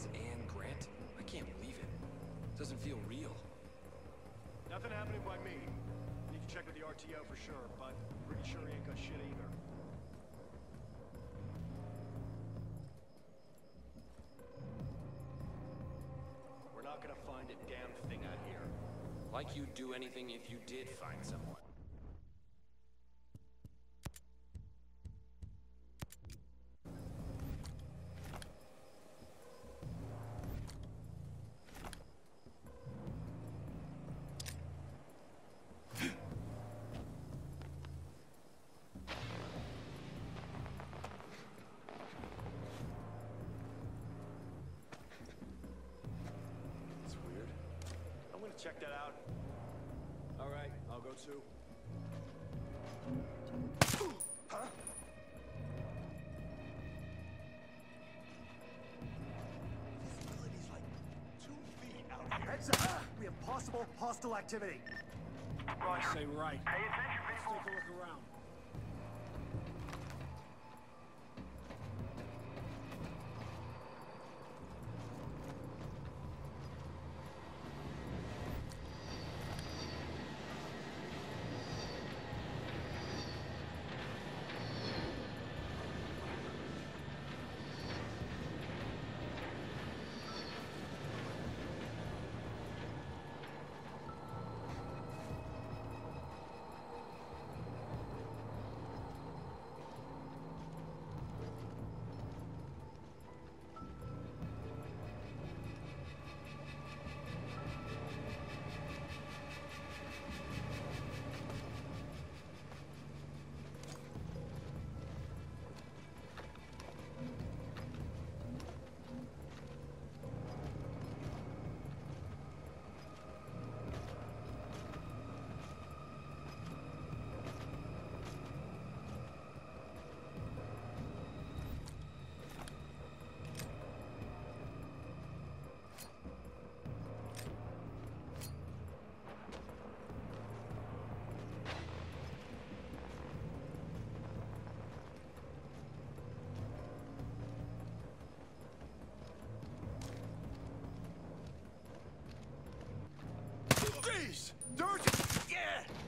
Hawkins and Grant? I can't believe it. Doesn't feel real. Nothing happening by me. Need to check with the RTO for sure, but pretty sure he ain't got shit either. We're not gonna find a damn thing out here. Like you'd do anything if you did find someone. Check that out. All right, I'll go too. Huh? Visibility's like two feet out here. Heads up! We have possible hostile activity. Roger. Say right. Pay attention, Let's people. take a look around. Jeez! Dirty! Yeah!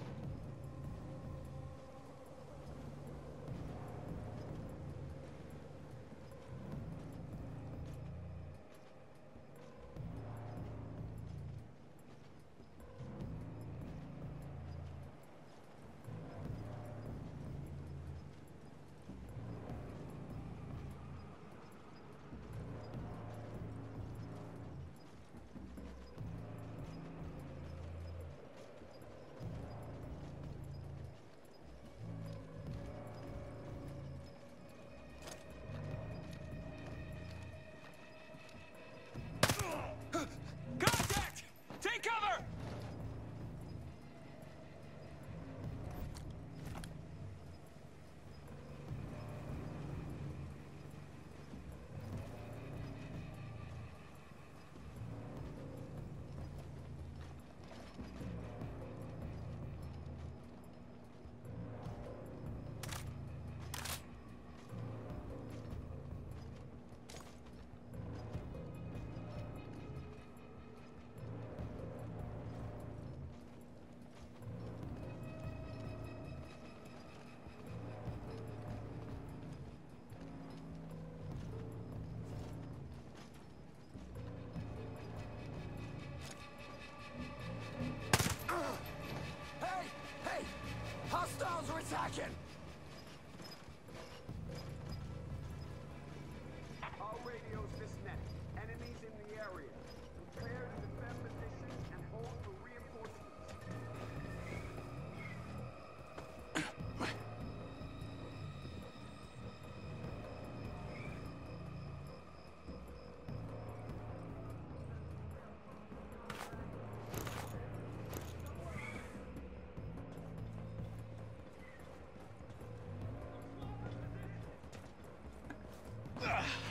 Ugh.